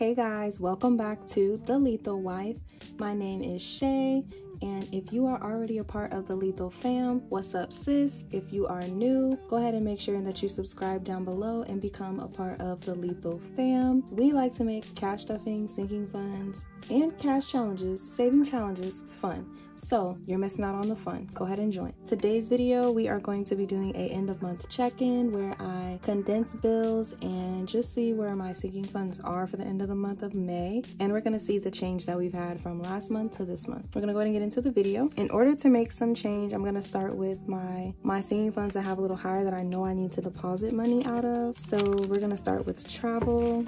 Hey guys, welcome back to The Leathal Wife. My name is Shay, and if you are already a part of the Leathal fam, what's up, sis? If you are new, go ahead and make sure that you subscribe down below and become a part of the Leathal fam. We like to make cash stuffing, sinking funds, and cash challenges, saving challenges fun. So you're missing out on the fun. Go ahead and join. Today's video, we are going to be doing a end of month check-in where I condense bills and just see where my sinking funds are for the end of the month of May. And we're gonna see the change that we've had from last month to this month. We're gonna go ahead and get into the video. In order to make some change, I'm gonna start with my, my sinking funds that have a little higher that I know I need to deposit money out of. So we're gonna start with travel.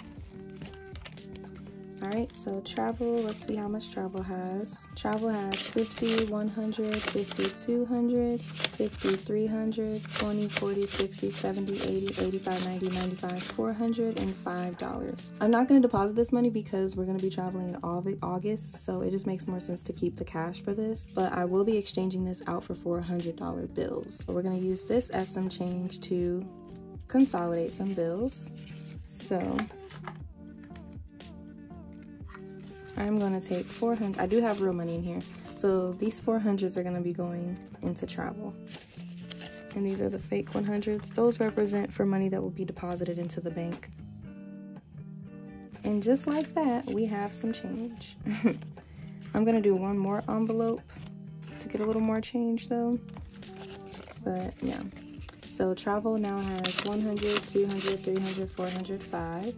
All right, so travel, let's see how much travel has. Travel has 50, 100, 50, 200, 50, 300, 20, 40, 60, 70, 80, 85, 90, 95, 400, and $5. I'm not gonna deposit this money because we're gonna be traveling in August, so it just makes more sense to keep the cash for this, but I will be exchanging this out for $400 bills. So we're gonna use this as some change to consolidate some bills. So I'm gonna take 400, I do have real money in here. So these 400s are gonna be going into travel. And these are the fake 100s. Those represent for money that will be deposited into the bank. And just like that, we have some change. I'm gonna do one more envelope to get a little more change though. But yeah. So travel now has 100, 200, 300, 400, 5.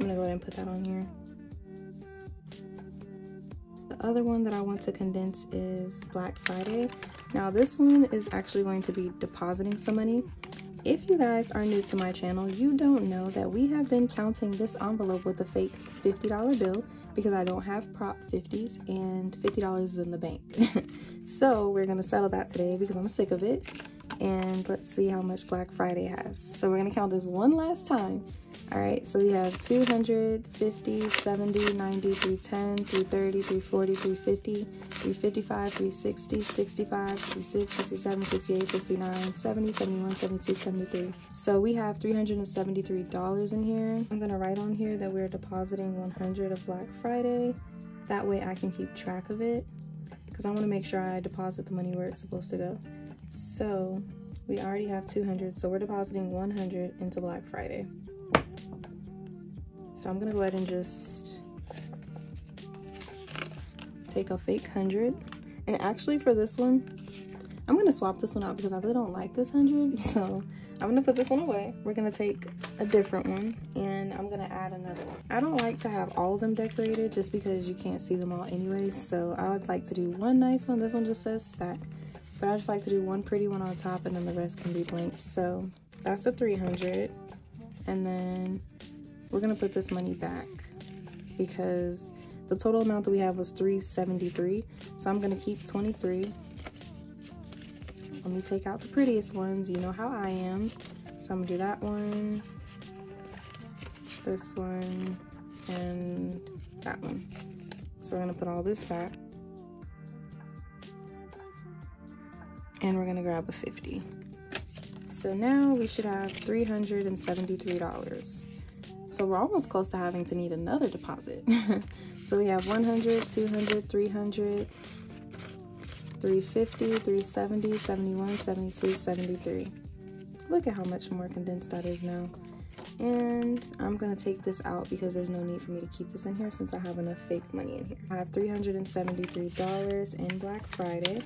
I'm gonna go ahead and put that on here. The other one that I want to condense is Black Friday. Now this one is actually going to be depositing some money. If you guys are new to my channel, you don't know that we have been counting this envelope with a fake $50 bill because I don't have prop 50s and $50 is in the bank. so we're gonna settle that today because I'm sick of it. And let's see how much Black Friday has. So we're gonna count this one last time all right, so we have 200, 50, 70, 90, 310, 330, 340, 350, 355, 360, 65, 66, 67, 68, 69, 70, 71, 72, 73. So we have $373 in here. I'm gonna write on here that we're depositing 100 of Black Friday. That way I can keep track of it because I wanna make sure I deposit the money where it's supposed to go. So we already have 200, so we're depositing 100 into Black Friday. So I'm gonna go ahead and just take a fake 100. And actually for this one, I'm gonna swap this one out because I really don't like this 100. So I'm gonna put this one away. We're gonna take a different one and I'm gonna add another one. I don't like to have all of them decorated just because you can't see them all anyways. So I would like to do one nice one. This one just says stack. But I just like to do one pretty one on top and then the rest can be blank. So that's the 300. And then we're gonna put this money back because the total amount that we have was 373 so i'm gonna keep 23 let me take out the prettiest ones. You know how i am. So i'm gonna do that one this one and that one. So we're gonna put all this back. And we're gonna grab a 50 so now we should have $373 so we're almost close to having to need another deposit. so we have 100, 200, 300, 350, 370, 71, 72, 73. Look at how much more condensed that is now. And I'm gonna take this out because there's no need for me to keep this in here since I have enough fake money in here. I have $373 in Black Friday.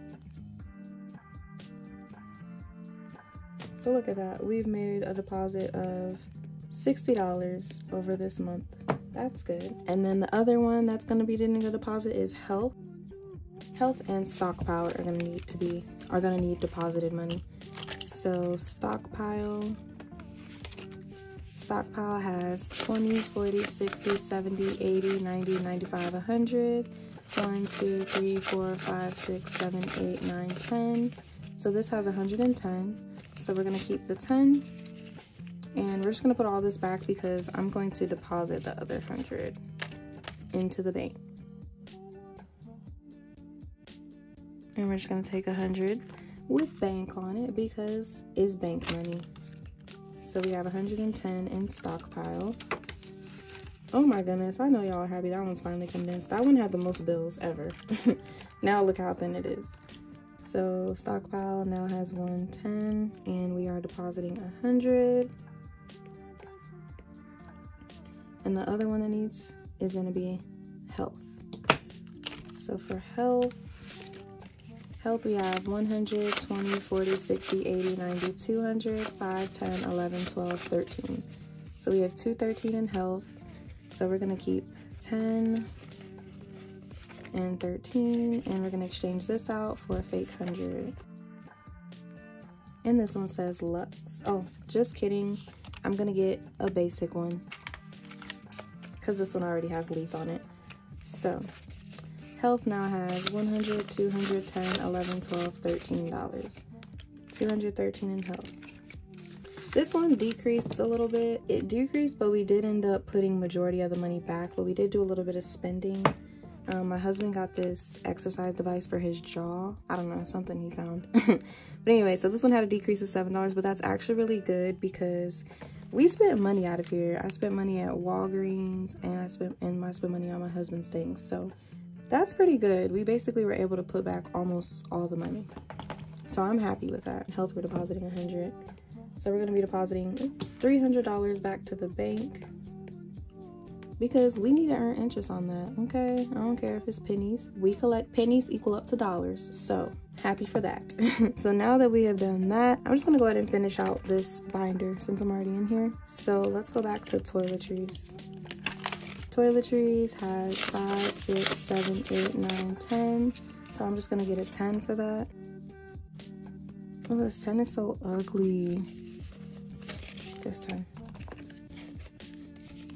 So look at that, we've made a deposit of $60 over this month. That's good. And then the other one that's gonna be getting a deposit is health. Health and stockpile are gonna need to be, are gonna need deposited money. So stockpile, stockpile has 20, 40, 60, 70, 80, 90, 95, 100. 1, 2, 3, 4, 5, 6, 7, 8, 9, 10. So this has 110. So we're gonna keep the 10 and we're just gonna put all this back because I'm going to deposit the other 100 into the bank. And we're just gonna take a 100 with bank on it because it's bank money. So we have 110 in stockpile. Oh my goodness, I know y'all are happy that one's finally condensed. That one had the most bills ever. now look how thin it is. So stockpile now has 110 and we are depositing 100. And the other one that needs is gonna be health. So for health, health we have 100, 20, 40, 60, 80, 90, 200, 5, 10, 11, 12, 13. So we have 213 in health. So we're gonna keep 10 and 13 and we're gonna exchange this out for a fake 100. And this one says Lux. Oh, just kidding. I'm gonna get a basic one because this one already has Leaf on it. So health now has 100, 210, 11, 12, 13 dollars. 213 in health. This one decreased a little bit. It decreased, but we did end up putting majority of the money back, but we did do a little bit of spending. Um, my husband got this exercise device for his jaw. I don't know, something he found. but anyway, so this one had a decrease of $7, but that's actually really good because we spent money out of here. I spent money at Walgreens and I spent and I spent money on my husband's things. So that's pretty good. We basically were able to put back almost all the money. So I'm happy with that. Health, we're depositing 100 so we're to be depositing oops, $300 back to the bank because we need to earn interest on that, okay? I don't care if it's pennies. We collect pennies equal up to dollars, so happy for that. so now that we have done that, I'm just gonna go ahead and finish out this binder since I'm already in here. So let's go back to toiletries. Toiletries has five, six, seven, eight, nine, ten. So I'm just gonna get a 10 for that. Oh, this 10 is so ugly this time.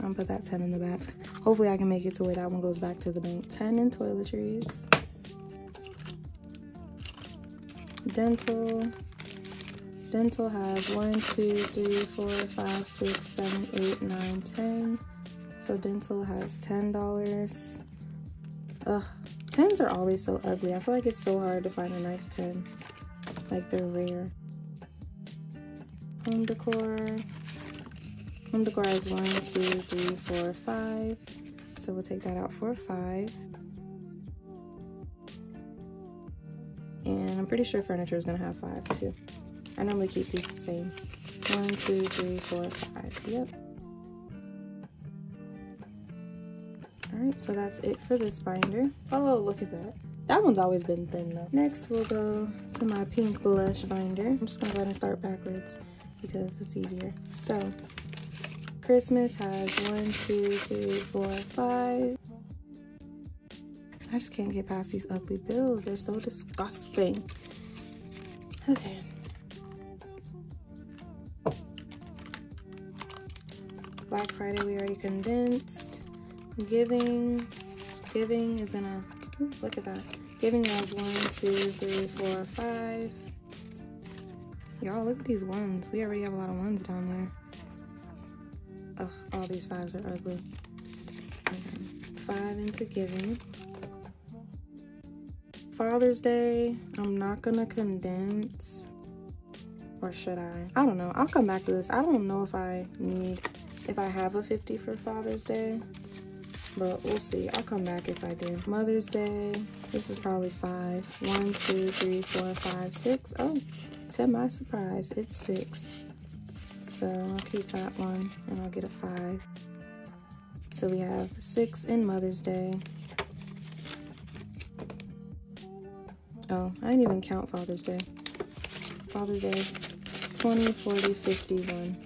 Gonna put that 10 in the back. Hopefully I can make it to where that one goes back to the bank. 10 in toiletries. Dental. Dental has 1, 2, 3, 4, 5, 6, 7, 8, 9, 10. So dental has $10. Ugh, 10s are always so ugly. I feel like it's so hard to find a nice 10. Like they're rare home decor. Home decor has one, two, three, four, five. So we'll take that out for five. And I'm pretty sure furniture is gonna have five too. I normally keep these the same. One, two, three, four, five. Yep. All right, so that's it for this binder. Oh, look at that. That one's always been thin though. Next, we'll go to my pink blush binder. I'm just gonna go ahead and start backwards because it's easier. So Christmas has one, two, three, four, five. I just can't get past these ugly bills. They're so disgusting. Okay. Black Friday we already condensed. Giving, giving is in a, look at that. Giving was one, two, three, four, five. Y'all, look at these ones. We already have a lot of ones down there. Ugh, all these fives are ugly. Five into giving. Father's Day, I'm not gonna condense. Or should I? I don't know. I'll come back to this. I don't know if I need, if I have a 50 for Father's Day. But we'll see. I'll come back if I do. Mother's Day. This is probably five. One, two, three, four, five, six. Oh, to my surprise, it's six. So I'll keep that one and I'll get a five. So we have six in Mother's Day. Oh, I didn't even count Father's Day. Father's Day is 20, 40, 51.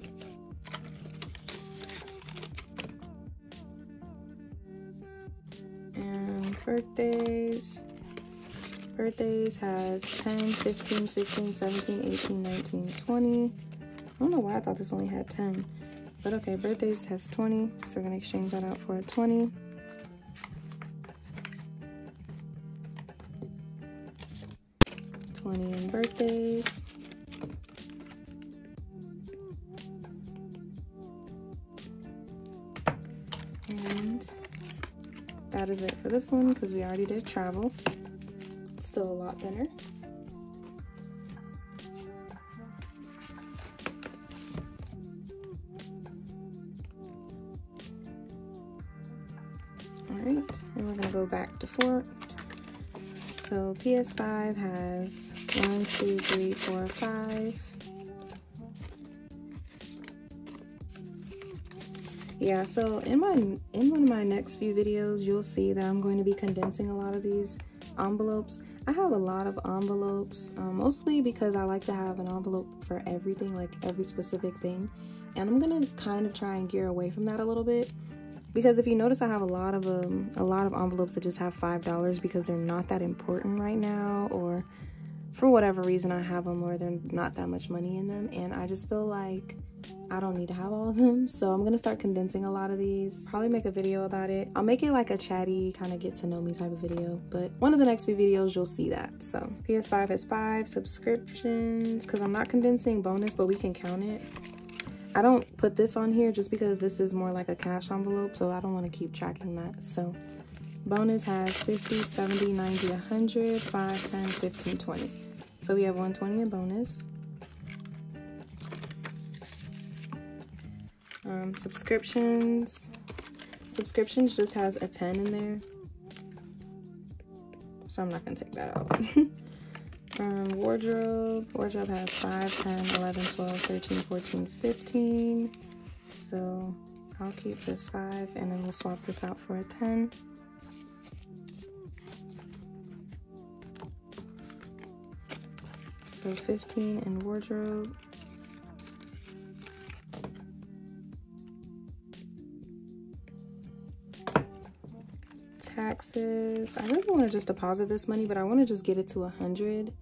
And birthdays. Birthdays has 10, 15, 16, 17, 18, 19, 20. Don't know why I thought this only had 10. But okay, birthdays has 20. So we're to exchange that out for a 20. Twenty birthdays. And that is it for this one because we already did travel It's still a lot thinner. PS5 has one, two, three, four, five. Yeah, so in my in one of my next few videos, you'll see that I'm going to be condensing a lot of these envelopes. I have a lot of envelopes, um, mostly because I like to have an envelope for everything, like every specific thing. And I'm gonna kind of try and gear away from that a little bit because if you notice I have a lot of um a lot of envelopes that just have five dollars because they're not that important right now or for whatever reason I have them or they're not that much money in them. And I just feel like I don't need to have all of them. So I'm gonna start condensing a lot of these. Probably make a video about it. I'll make it like a chatty kind of get to know me type of video. But one of the next few videos you'll see that. So PS5 has five subscriptions. Because I'm not condensing bonus but we can count it I don't put this on here just because this is more like a cash envelope, so I don't want to keep tracking that. So bonus has 50, 70, 90, 100, 5, 10, 15, 20. So we have 120 in bonus. Um, subscriptions. Subscriptions just has a 10 in there. So I'm not going to take that out. Um, wardrobe. Wardrobe has 5, 10, 11, 12, 13, 14, 15. So I'll keep this 5 and then we'll swap this out for a 10. So 15 in wardrobe. taxes. I really want to just deposit this money, but I want to just get it to a 100.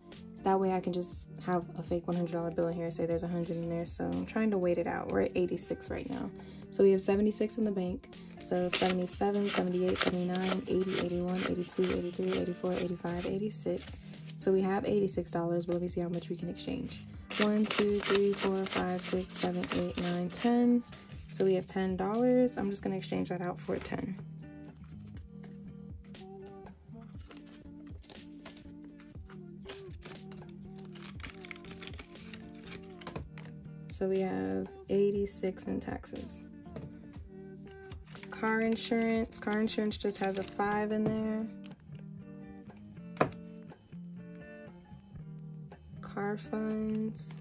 That way I can just have a fake $100 bill in here, and say there's a 100 in there. So I'm trying to wait it out. We're at 86 right now. So we have 76 in the bank. So 77, 78, 79, 80, 81, 82, 83, 84, 85, 86. So we have $86, but let me see how much we can exchange. 1, 2, 3, 4, 5, 6, 7, 8, 9, 10. So we have $10. I'm just going to exchange that out for a 10. So we have 86 in taxes. Car insurance. Car insurance just has a 5 in there. Car funds.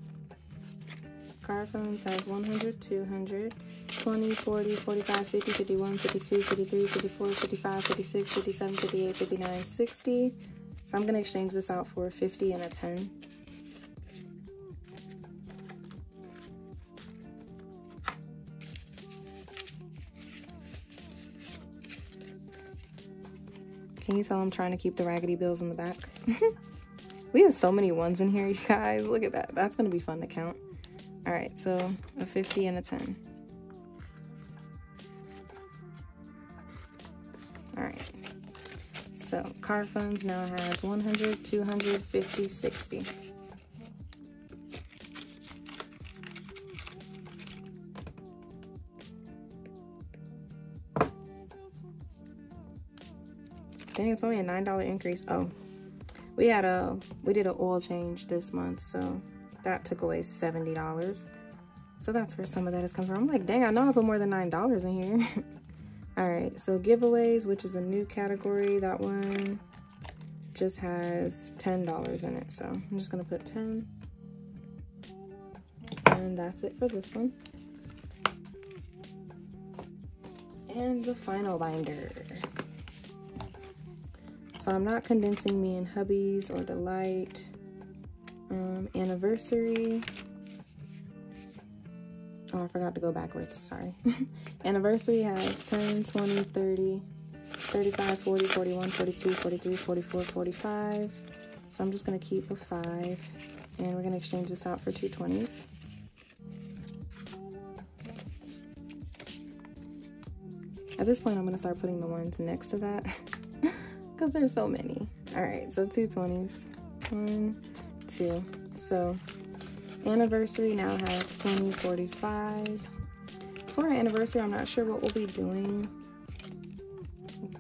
Car funds has 100, 200, 20, 40, 45, 50, 51, 52, 53, 54, 55, 56, 57, 58, 59, 60. So I'm going to exchange this out for a 50 and a 10. Can you tell I'm trying to keep the raggedy bills in the back? we have so many ones in here, you guys. Look at that. That's going to be fun to count. All right, so a 50 and a 10. All right. So car funds now has 100, 250, 60. It's only a $9 increase. Oh, we had a, we did an oil change this month, so that took away $70. So that's where some of that has come from. I'm like, dang, I know I put more than $9 in here. All right, so giveaways, which is a new category. That one just has $10 in it. So I'm just gonna put 10. And that's it for this one. And the final binder. So I'm not condensing me and hubby's or delight. Um, anniversary. Oh, I forgot to go backwards, sorry. anniversary has 10, 20, 30, 35, 40, 41, 42, 43, 44, 45. So I'm just gonna keep a five and we're gonna exchange this out for two 20s. At this point, I'm gonna start putting the ones next to that. because there's so many. All right, so two 20s. One, two. So anniversary now has 2045. For our anniversary, I'm not sure what we'll be doing.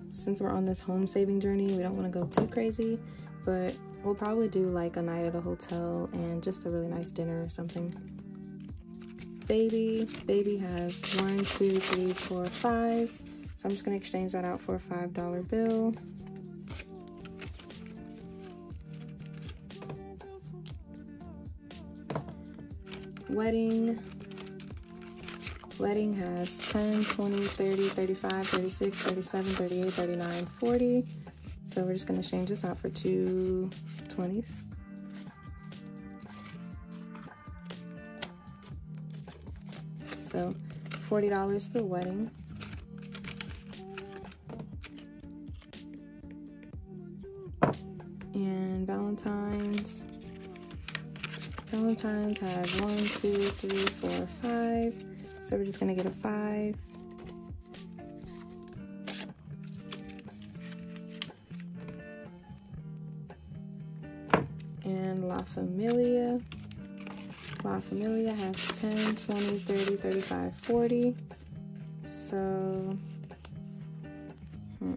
Since we're on this home saving journey, we don't want to go too crazy, but we'll probably do like a night at a hotel and just a really nice dinner or something. Baby, baby has one, two, three, four, five. So I'm just gonna exchange that out for a $5 bill. Wedding. Wedding has 10, 20, 30, 35, 36, 37, 38, 39, 40. So we're just gonna change this out for two 20s. So $40 for wedding. Valentine's has one, two, three, four, five. So we're just gonna get a five. And La Familia. La Familia has 10, 20, 30, 35, 40. So, hmm.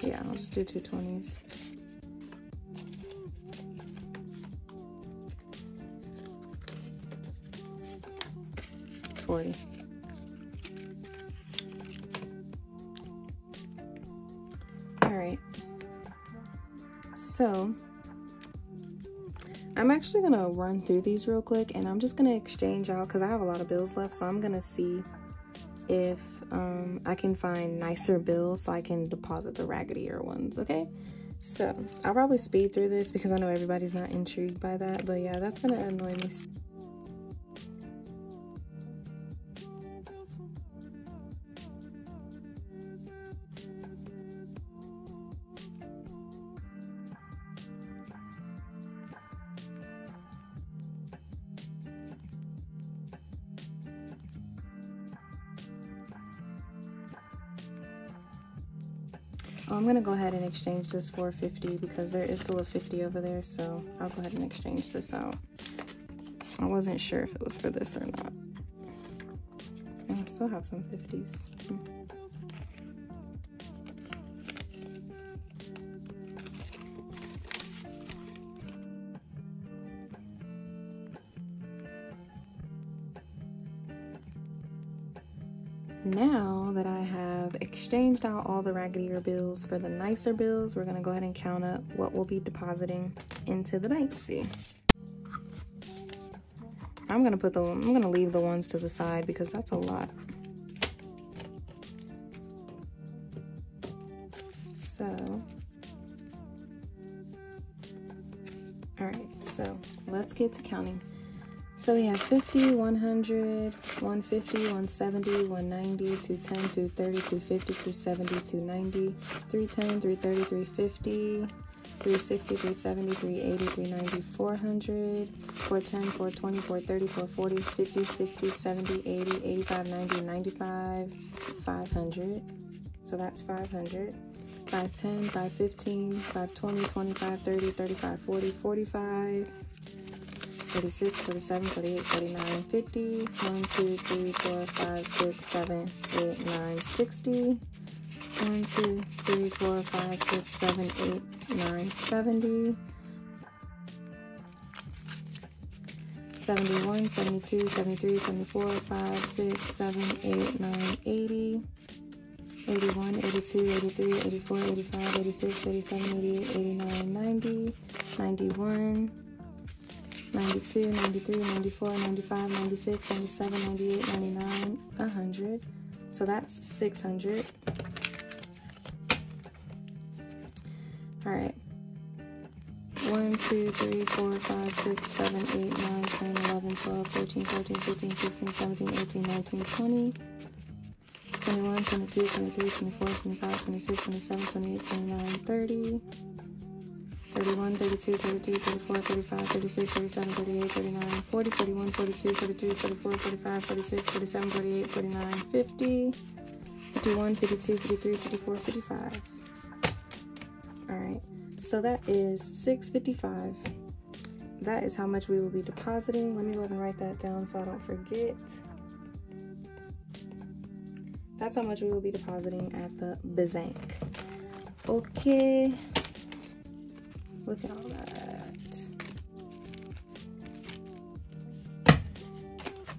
Yeah, I'll just do two 20s. Forty. All right. So, I'm actually gonna run through these real quick and I'm just gonna exchange out because I have a lot of bills left. So I'm gonna see if um, I can find nicer bills so I can deposit the raggedier ones, okay? So I'll probably speed through this because I know everybody's not intrigued by that. But yeah, that's gonna annoy me I'm gonna go ahead and exchange this for 50 because there is still a 50 over there, so I'll go ahead and exchange this out. I wasn't sure if it was for this or not. And I still have some 50s. Hmm. Now exchanged out all the raggedier bills for the nicer bills, we're gonna go ahead and count up what we'll be depositing into the Knightsy. I'm gonna put the, I'm gonna leave the ones to the side because that's a lot. So, all right, so let's get to counting. So we have 50, 100, 150, 170, 190, 210, 230, 250, 270, 290, 310, 330, 350, 360, 370, 380, 390, 400, 410, 420, 430, 440, 50, 60, 70, 80, 85, 90, 95, 500. So that's 500. 510, 515, 520, 25, 30, 35, 40, 45. 46, 47, 48, 49, 50, 1, 2, 3, 4, 5, 6, 7, 8, 9, 60, 1, 2, 3, 4, 5, 6, 7, 8, 9, 70, 71, 72, 73, 74, 5, 6, 7, 8, 9, 80, 81, 82, 83, 84, 85, 86, 87, 88, 89, 90, 91, 92, 93, 94, 95, 96, 97, 98, 99, 100. So that's 600. All right. 1, 2, 3, 4, 5, 6, 7, 8, 9, 10, 11, 12, 13, 14, 15, 16, 17, 18, 19, 20. 21, 22, 23, 24, 25, 26, 27, 28, 29, 30. 31, 32, 33, 34, 35, 36, 37, 38, 39, 40, 41, 42, 43, 44, 45, 46, 47, 48, 49, 50, 51, 52, 53, 54, 55. Alright, so that is 655. That is how much we will be depositing. Let me go ahead and write that down so I don't forget. That's how much we will be depositing at the Bizank. Okay. Look at all that.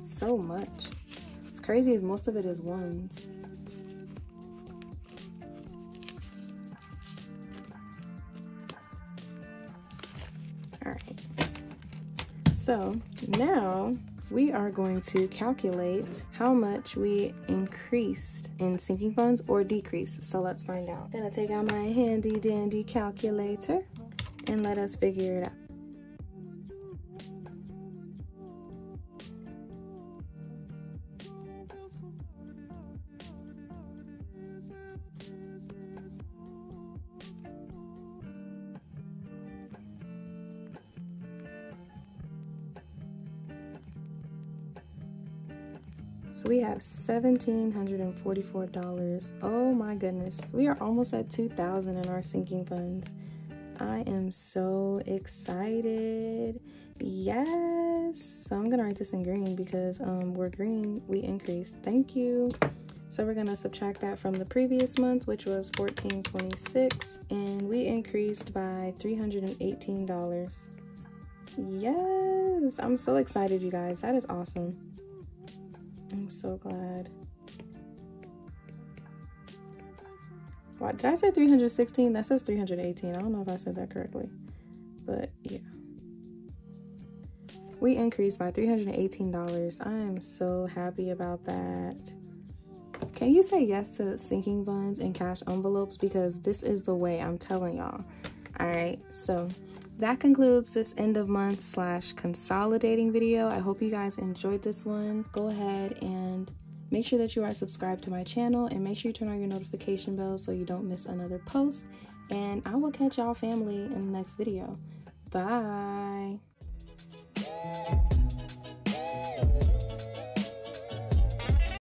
So much. It's crazy as most of it is ones. Alright. So now we are going to calculate how much we increased in sinking funds or decreased. So let's find out. Gonna take out my handy dandy calculator and let us figure it out. So we have $1,744. Oh my goodness. We are almost at 2000 in our sinking funds. I am so excited. Yes. So I'm going to write this in green because um, we're green. We increased. Thank you. So we're going to subtract that from the previous month, which was 1426 and we increased by $318. Yes. I'm so excited, you guys. That is awesome. I'm so glad. Wow, did I say 316? That says 318. I don't know if I said that correctly. But yeah. We increased by $318. I am so happy about that. Can you say yes to sinking funds and cash envelopes? Because this is the way I'm telling y'all. All right, so that concludes this end of month slash consolidating video. I hope you guys enjoyed this one. Go ahead and make sure that you are subscribed to my channel and make sure you turn on your notification bell so you don't miss another post. And I will catch y'all family in the next video. Bye.